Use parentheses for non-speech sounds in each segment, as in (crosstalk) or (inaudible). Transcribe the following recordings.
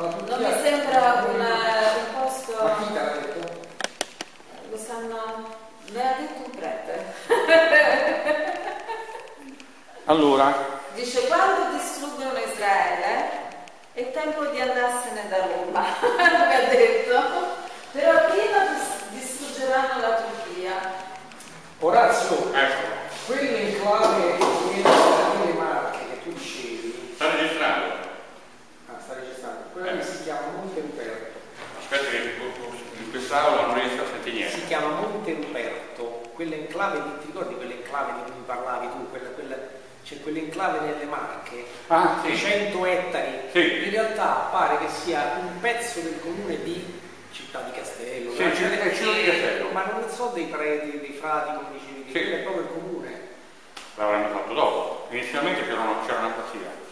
Non mi sembra un, un posto... Ma chi l'ha detto? Lo sanno... Me l'ha detto un prete. (laughs) Allora, Dice quando distruggono Israele è tempo di andarsene da Roma, (laughs) mi ha detto. Però prima dis- distruggeranno la Turchia. Orazio, ecco, quell'enclave che era nelle Marche che tu dicevi, sta registrando. ah, sta registrando, quella lì si chiama Monte Ruperto. Aspetta che in quest'aula non riesco a sentire niente. Si chiama Monte Ruperto, quell'enclave, di- ti ricordi quell'enclave di cui parlavi tu? Quella, quella- c'è quell'enclave nelle Marche, Ah, di sì. 100 ettari. Sì. In realtà pare che sia un pezzo del comune di Città di Castello, Sì? Città- di Castello. ma non so dei preti, dei frati, come dicevi, Sì. quello è proprio il comune. L'avranno fatto dopo. Inizialmente c'era una, c'era una pazzia.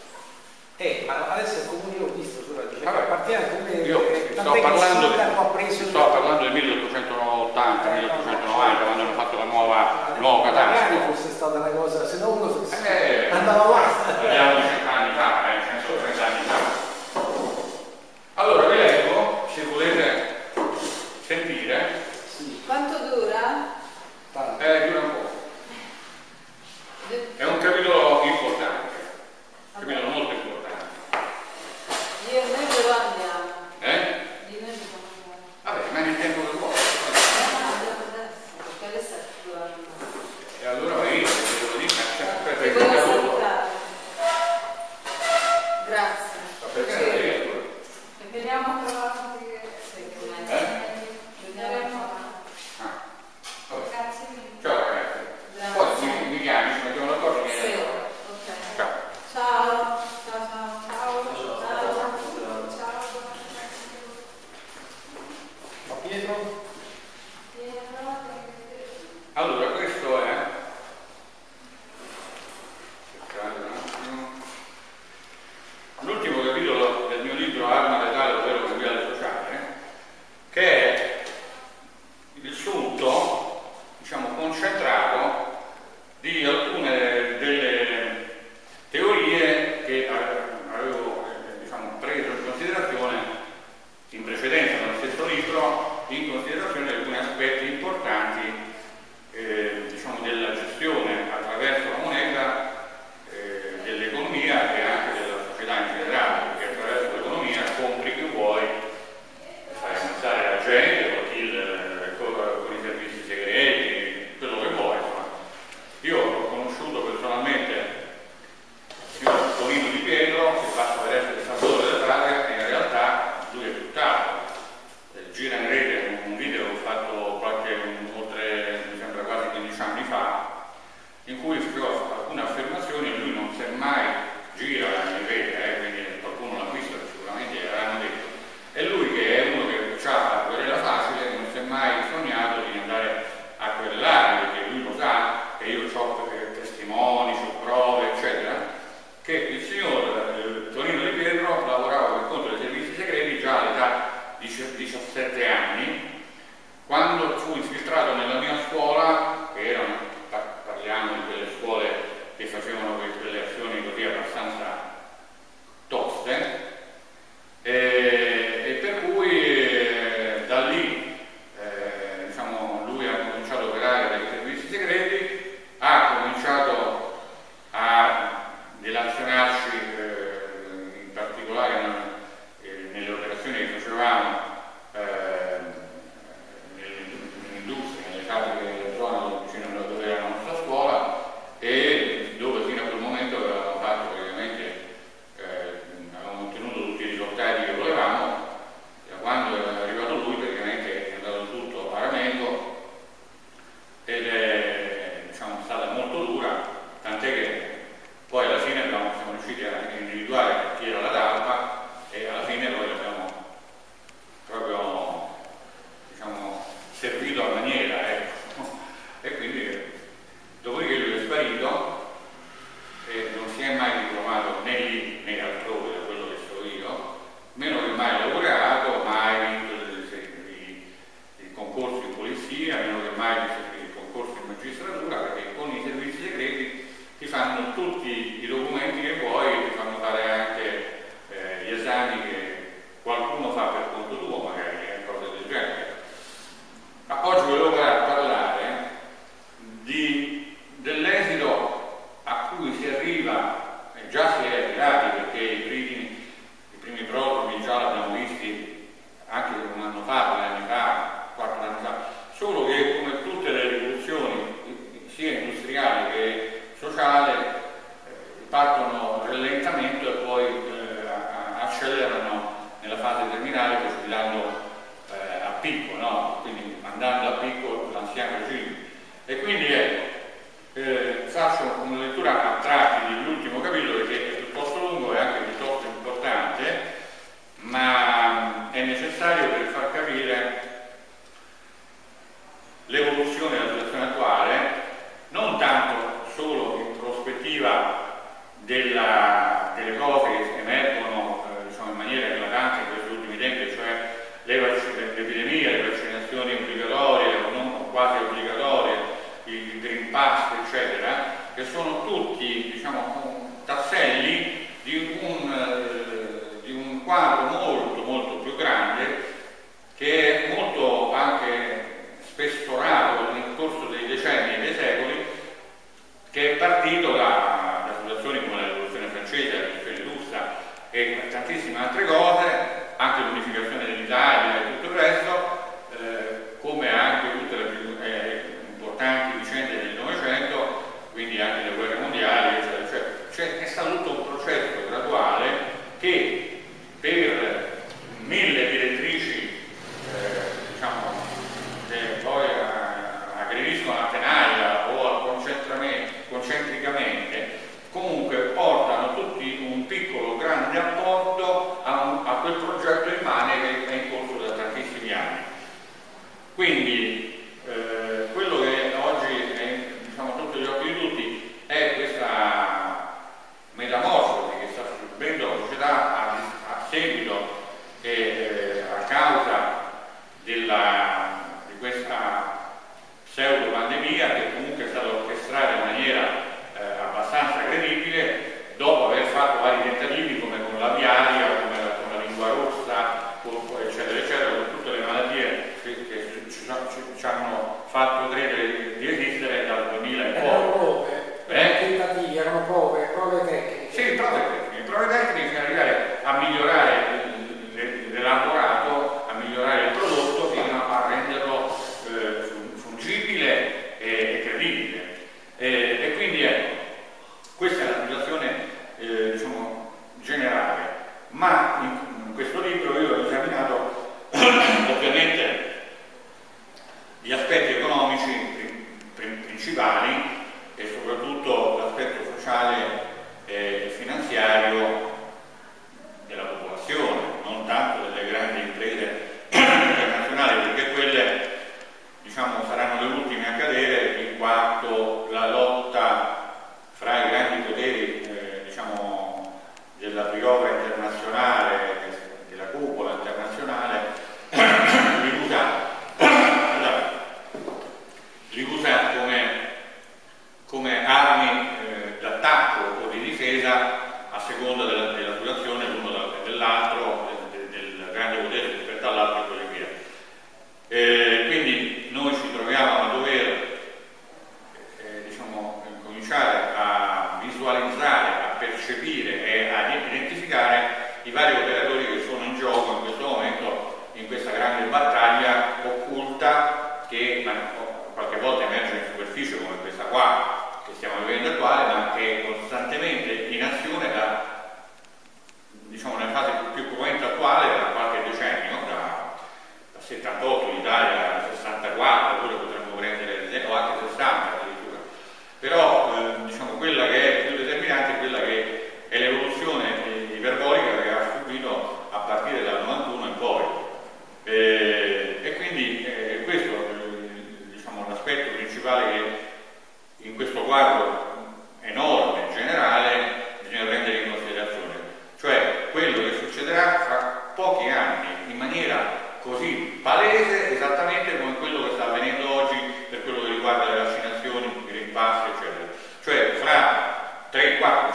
Eh, ma adesso il comune l'ho visto, solo che Vabbè. appartiene al comune Io sto parlando, preso sto parlando del 1880, 1890, quando hanno fatto la nuova, Magari catasto. fosse stata una cosa, se no uno Eh. andava avanti.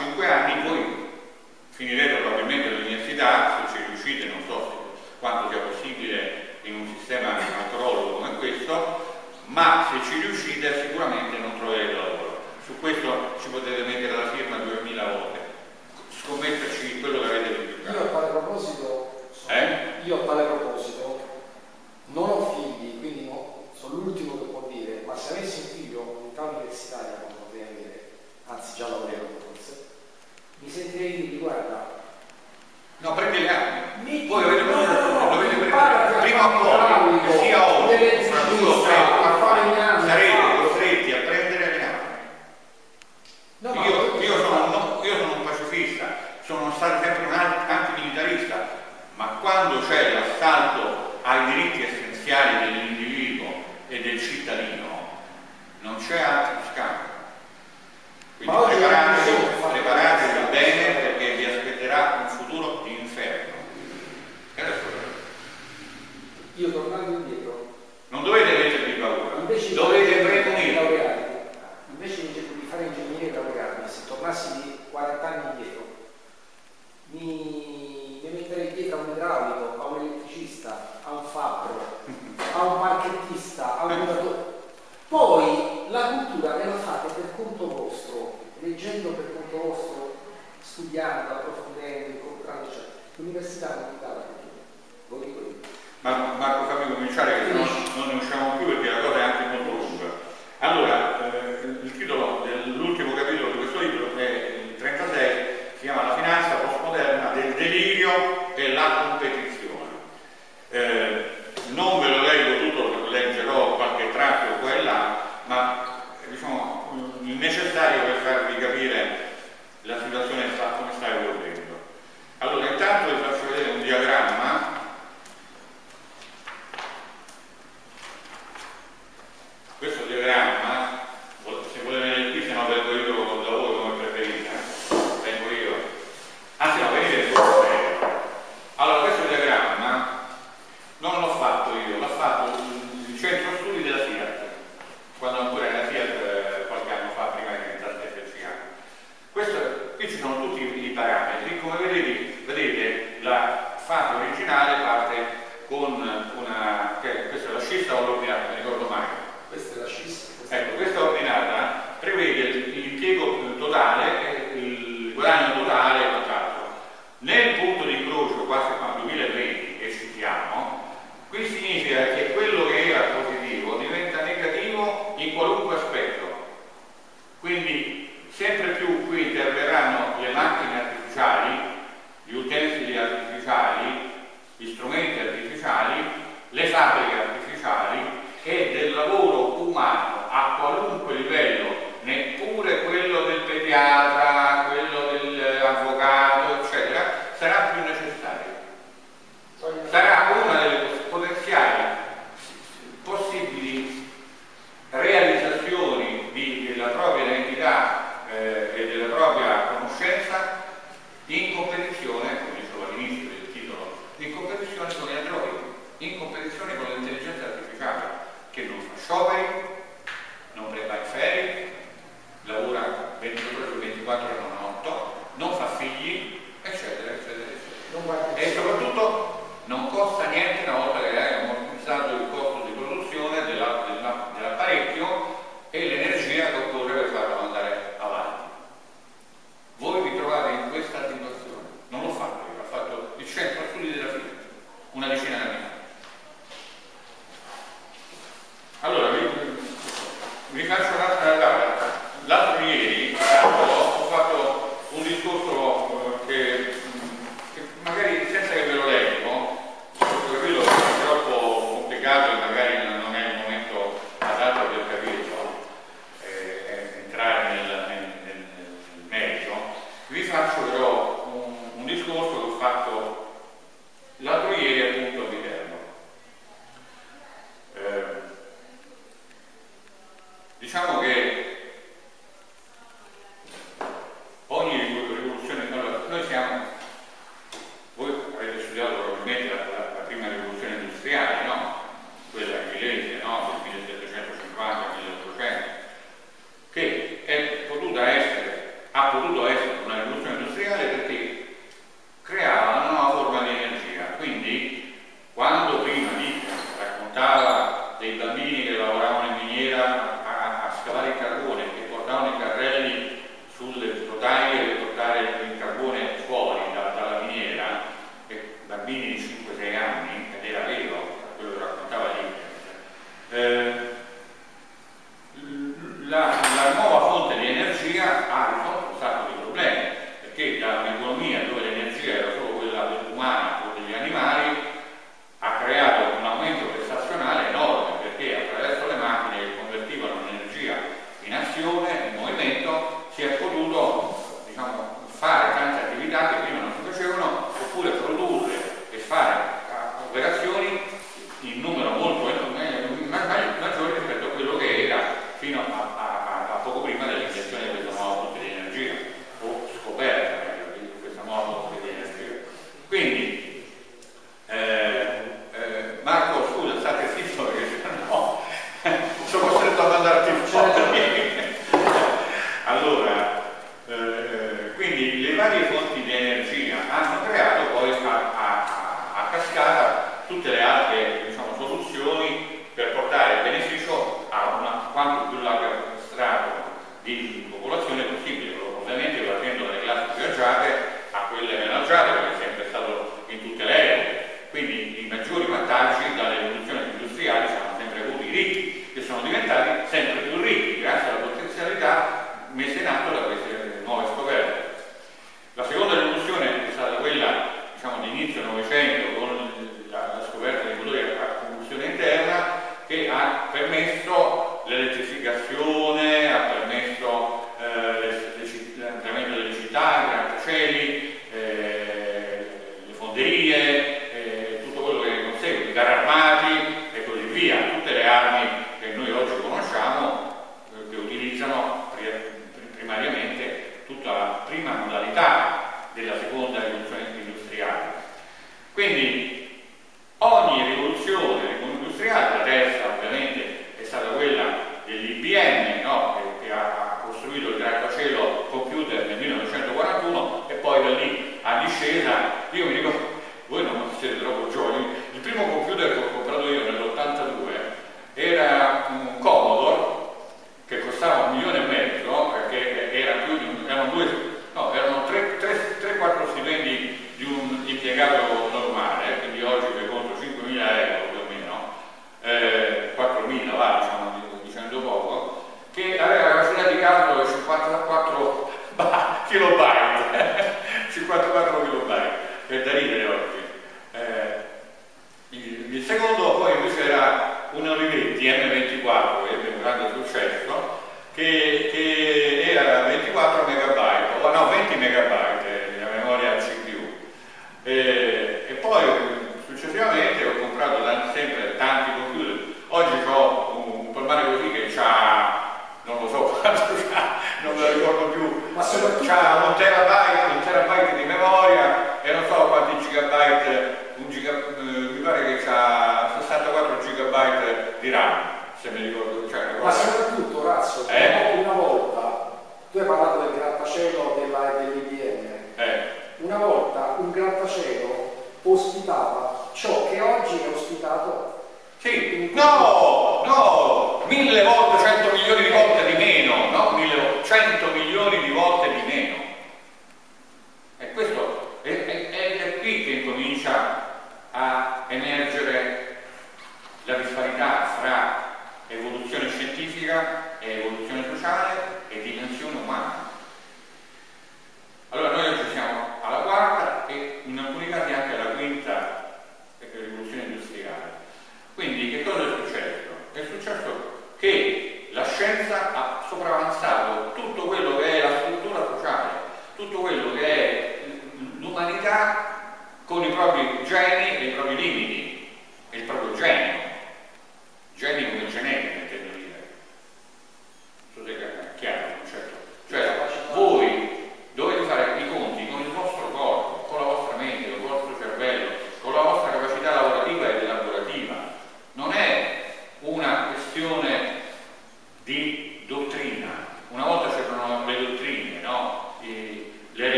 3, 4, 5 anni voi finirete c'è altro scambio. Quindi Ma preparatevi, preparatevi bene perché vi aspetterà un futuro di inferno. Io tornando indietro. Non dovete averci paura, invece dovete premunire. Invece di fare ingegneria ingegnere laurearmi, se tornassi 40 anni indietro, mi, mi metterei dietro a un idraulico, a un elettricista, a un fabbro, a un marchettista, a un mutatore. Poi studiando, approfondendo, incontrando, cioè l'università non ti dà la cultura. Ma, Marco fammi cominciare che no, non ne usciamo più perché la cosa è anche molto lunga. Allora,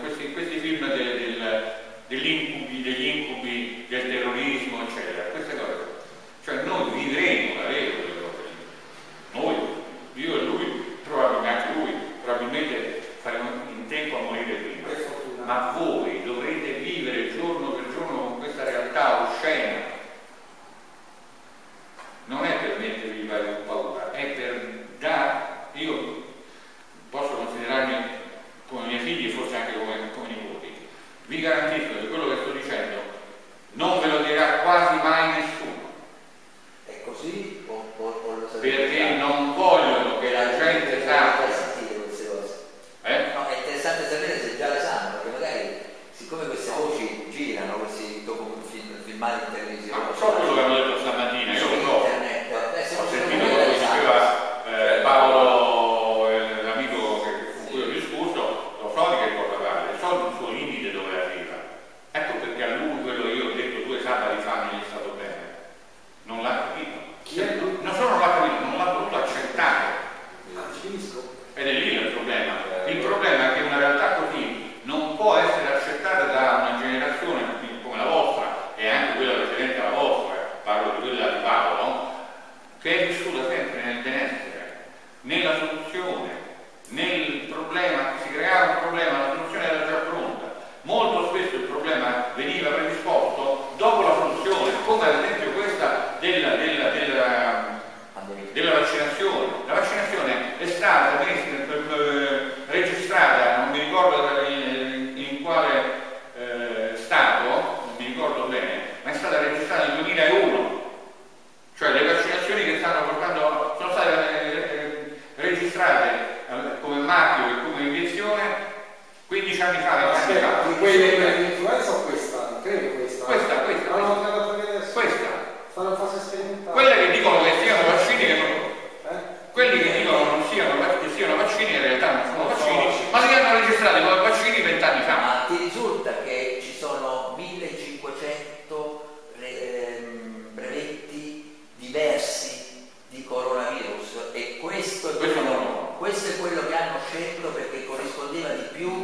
questi, questi, film del, del, dell'incubi,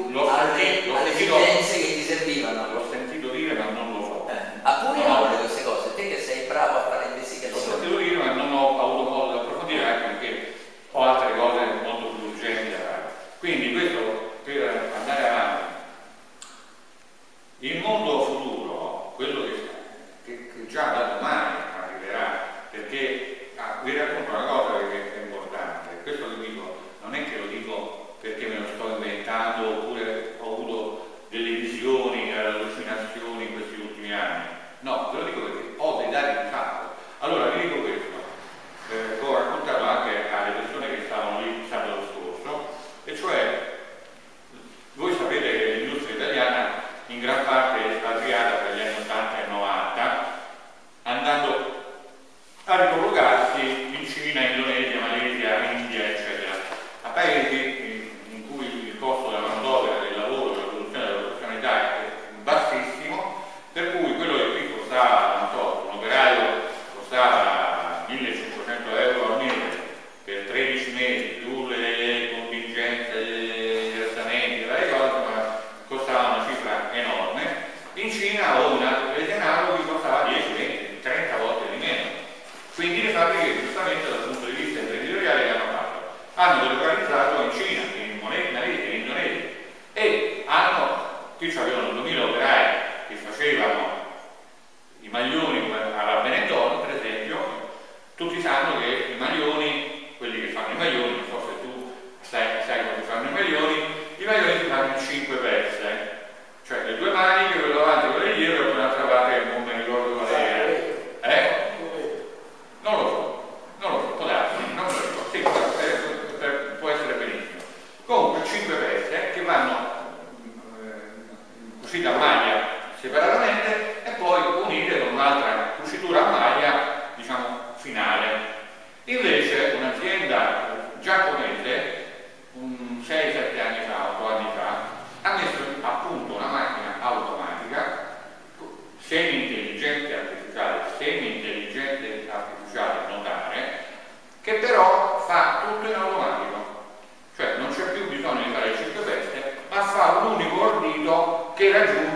più alle, alle, esigenze che ti servivano. Che raggiunge,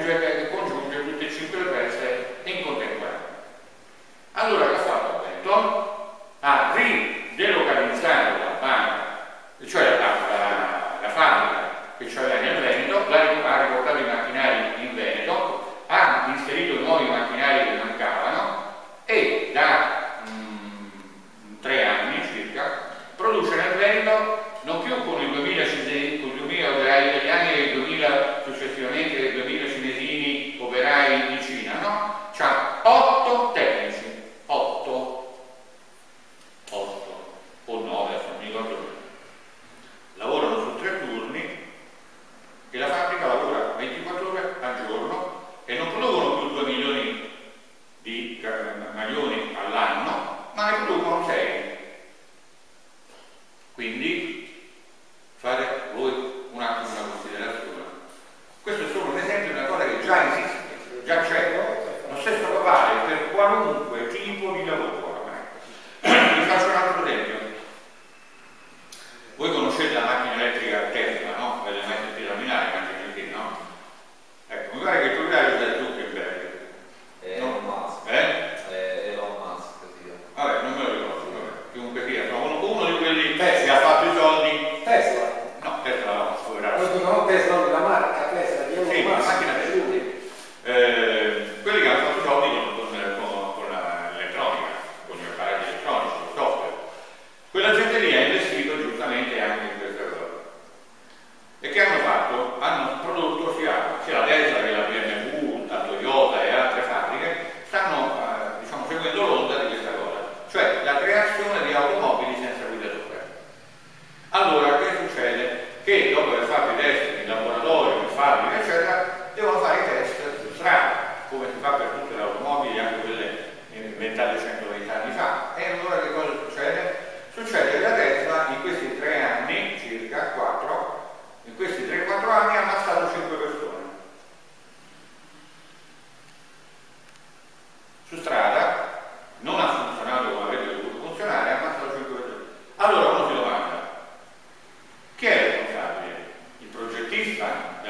Batista.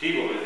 T-boy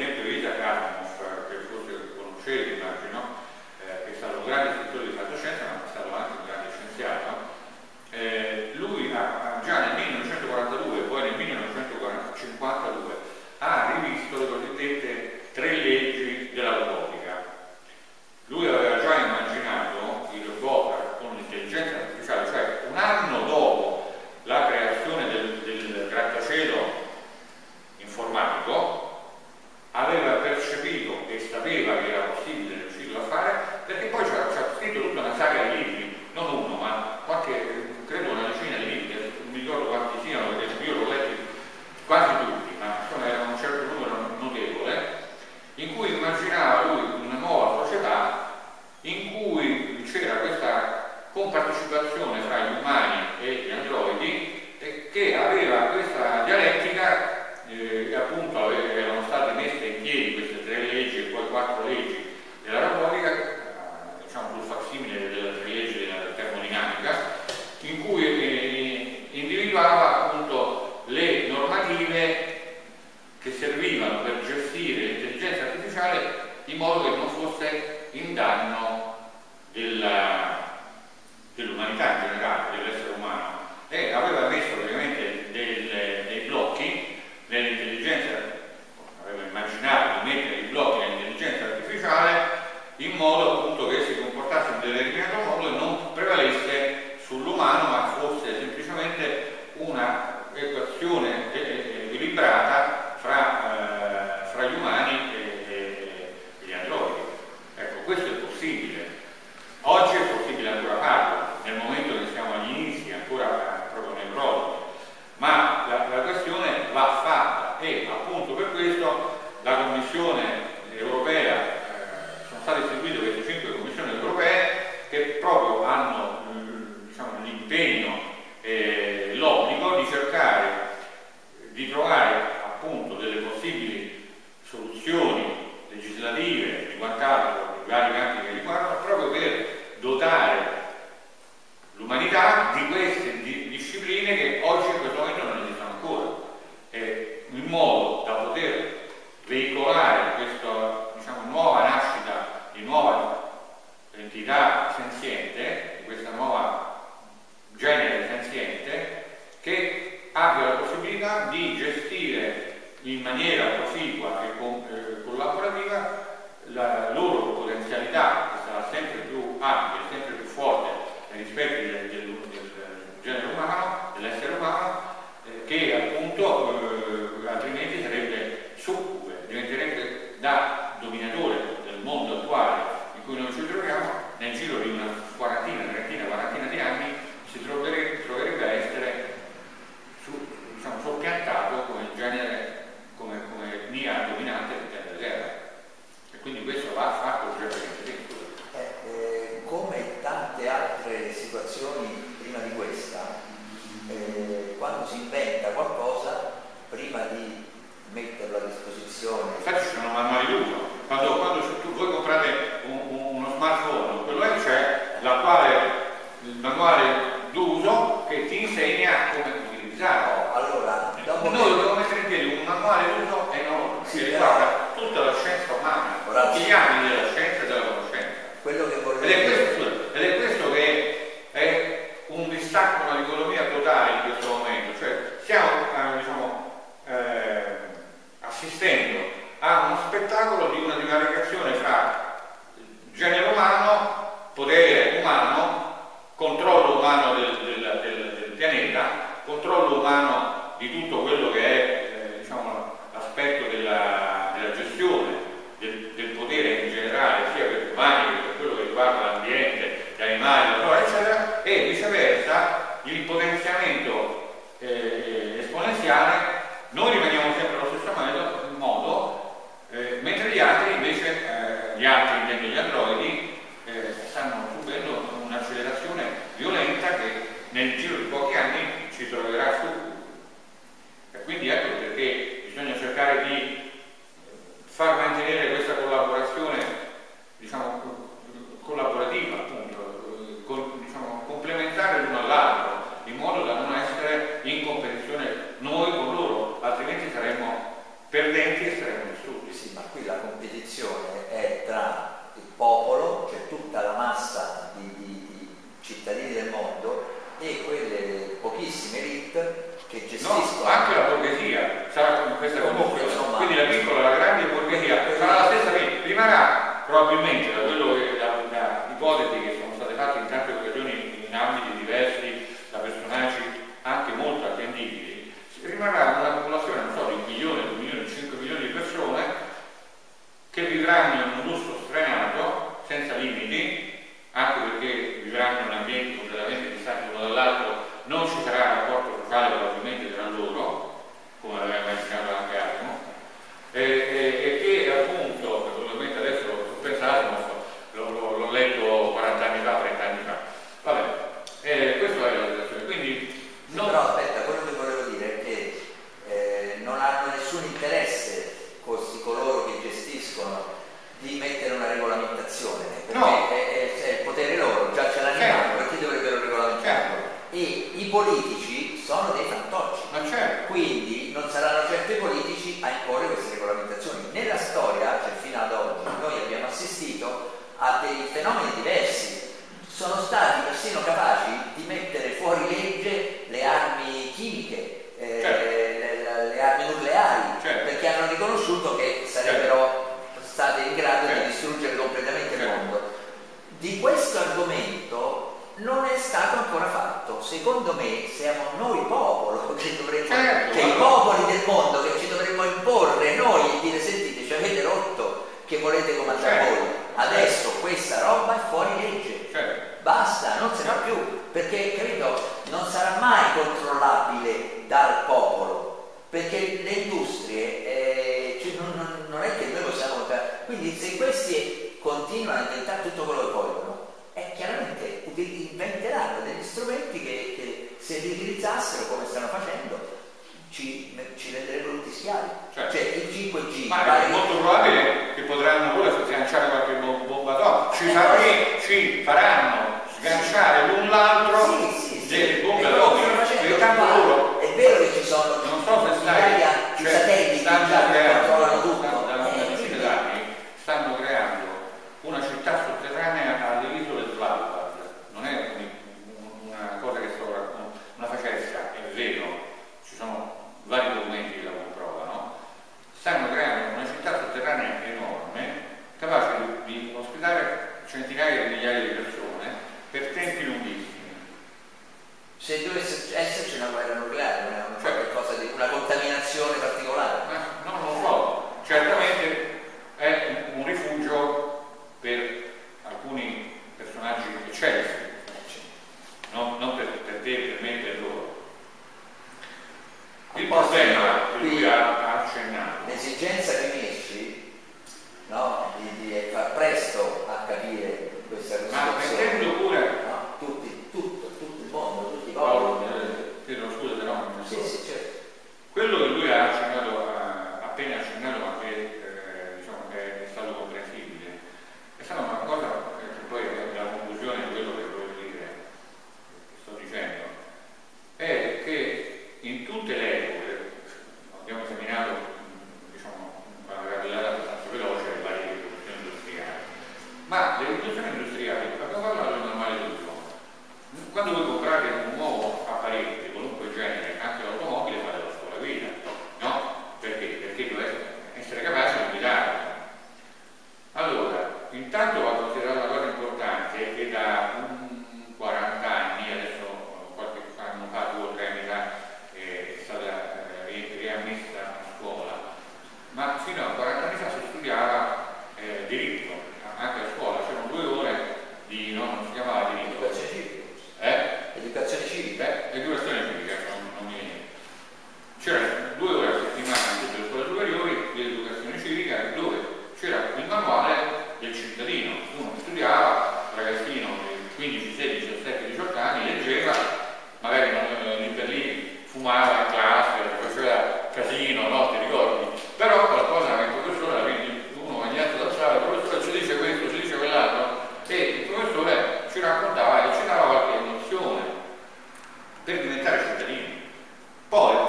Poi,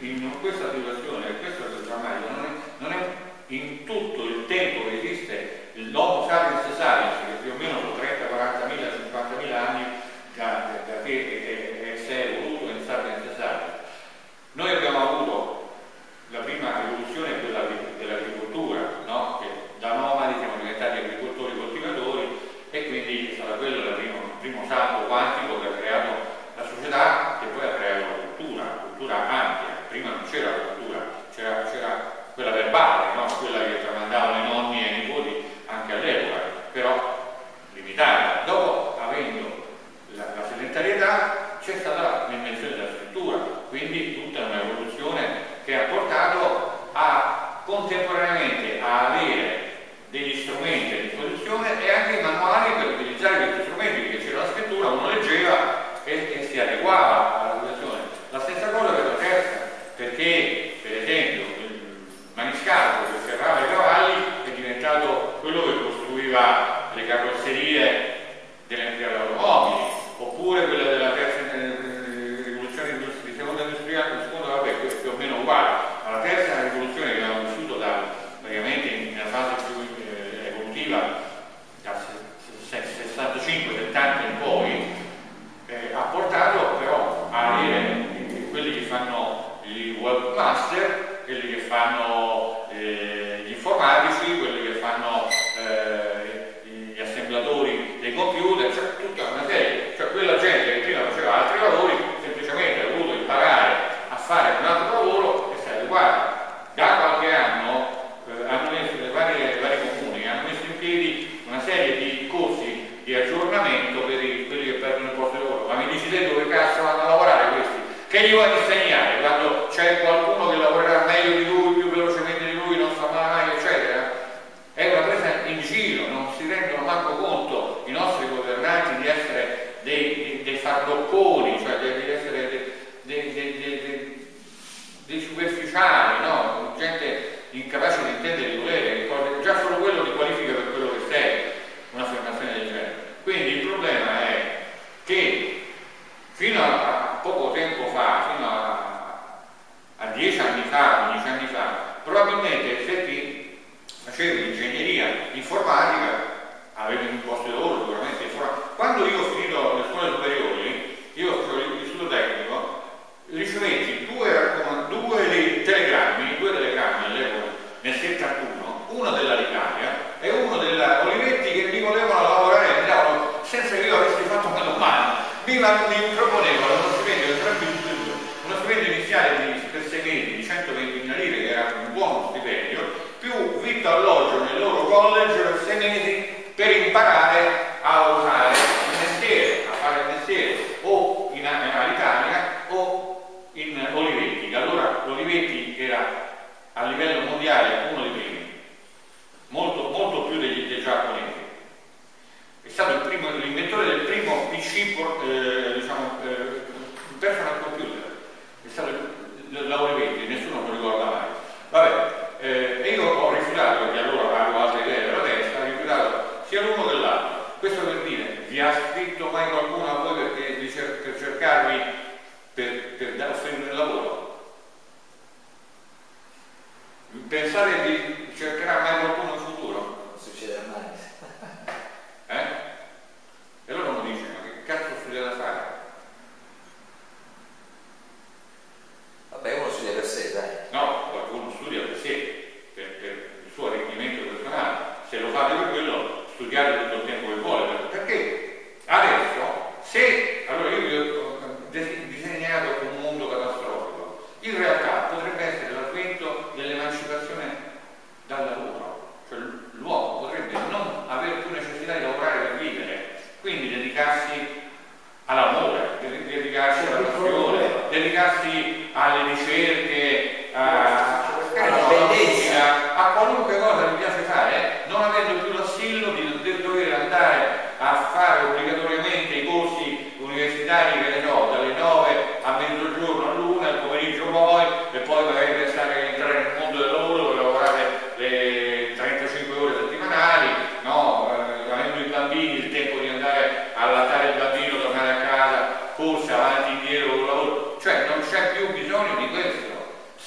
in questa situazione dieci anni fa, undici anni fa, probabilmente se ti facevi ingegneria informatica avevi un posto di lavoro sicuramente informatico. Quando io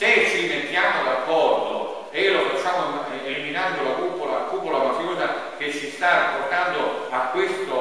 se ci mettiamo d'accordo e lo facciamo eh, eliminando la cupola, cupola mafiosa che ci sta portando a questo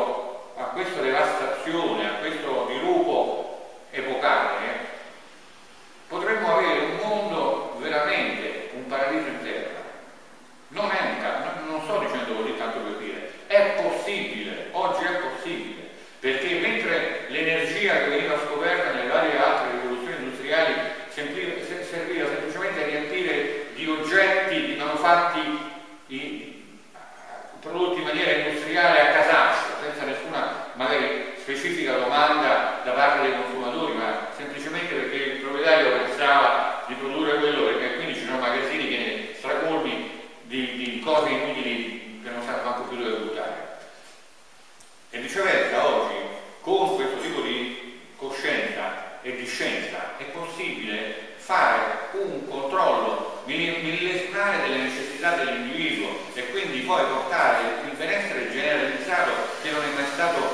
poi portare il benessere generalizzato che non è mai stato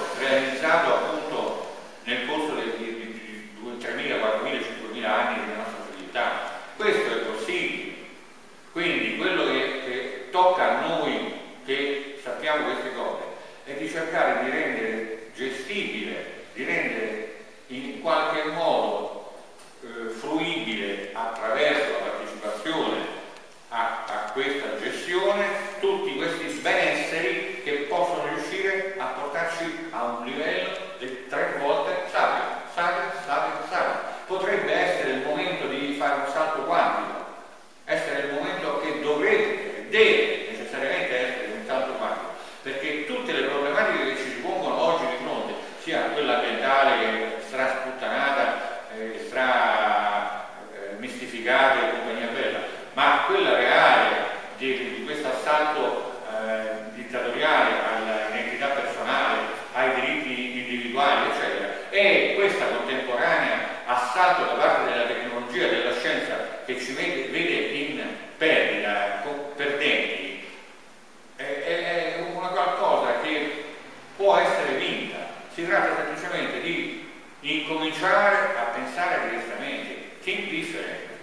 che indifferente.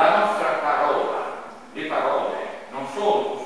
la nostra parola, le parole, non sono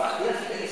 para dentro, tem que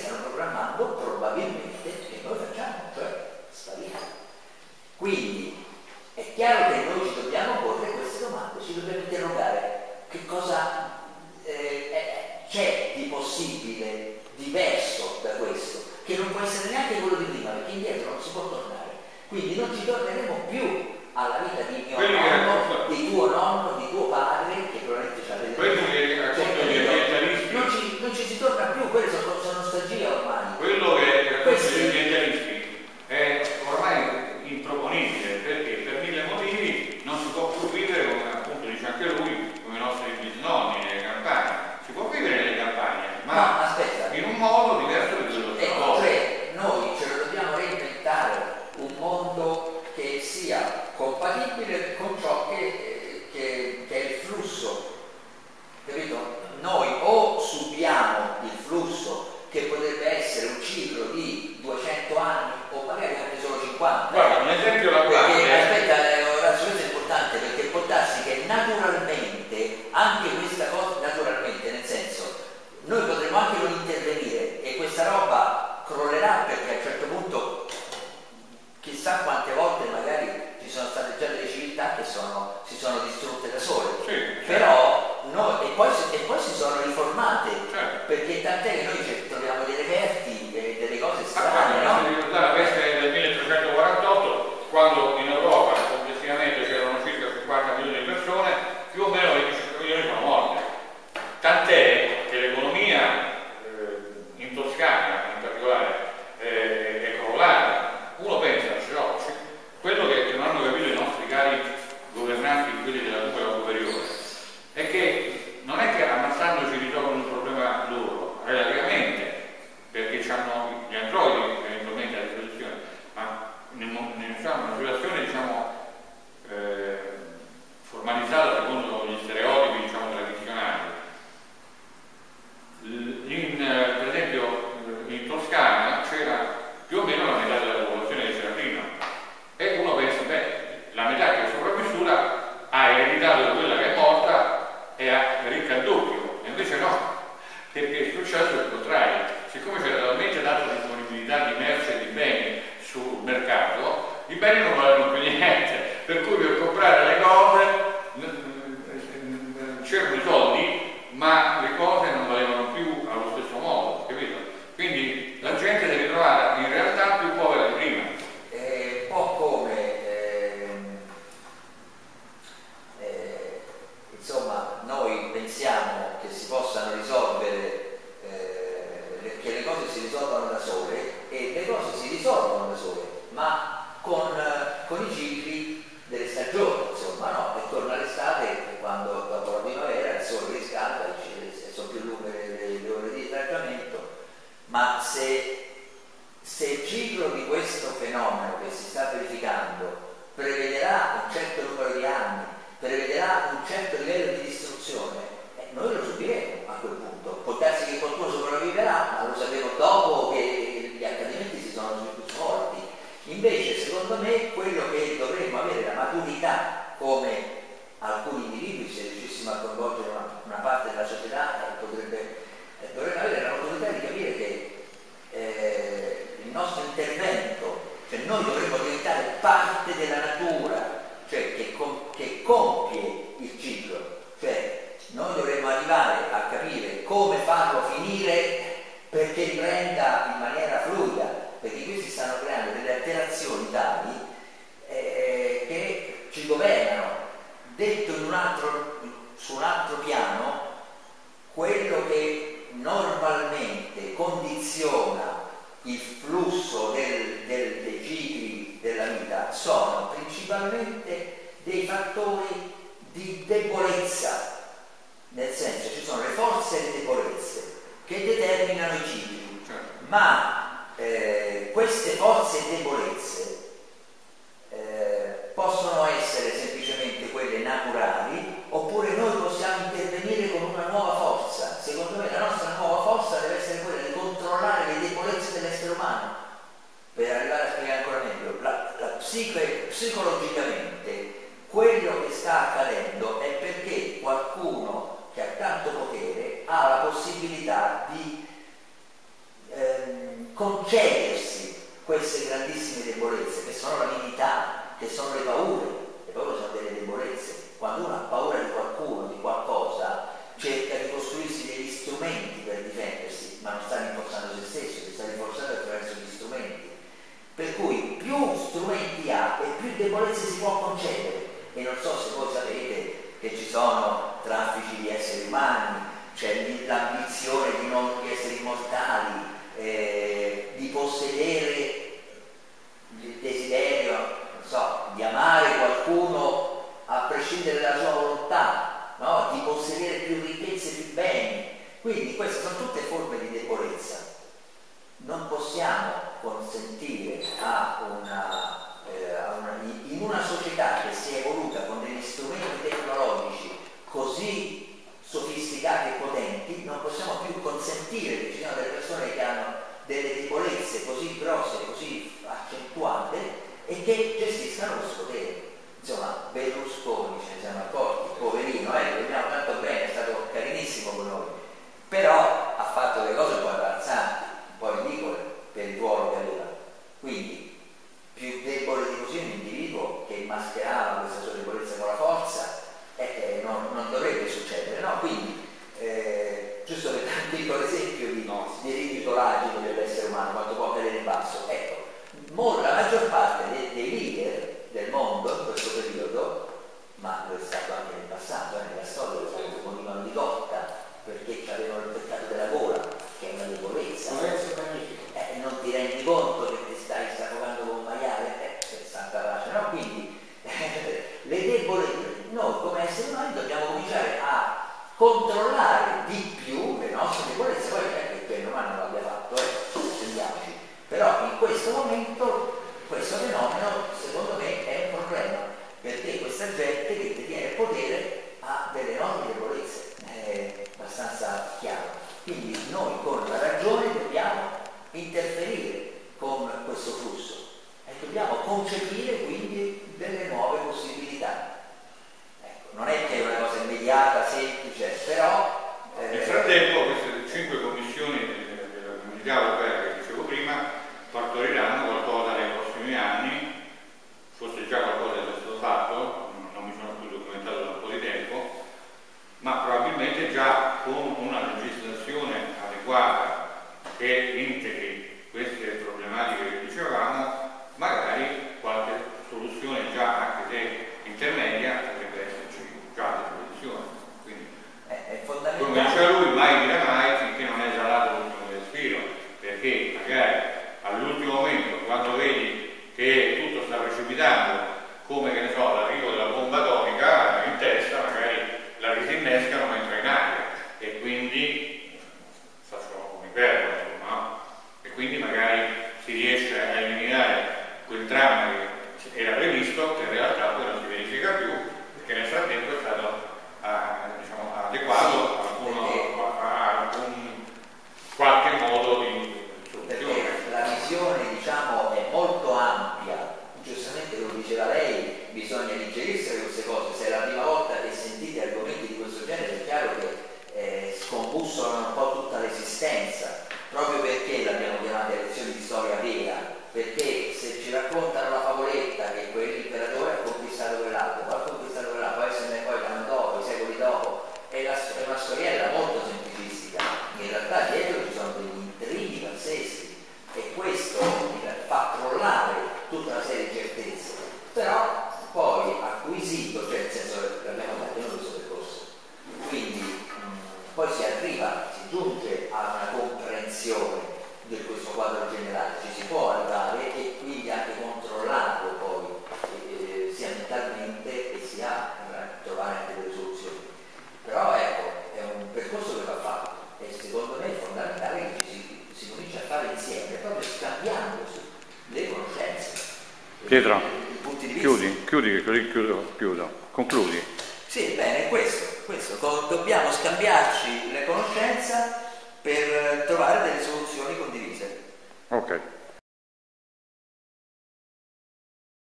psicologicamente quello che sta accadendo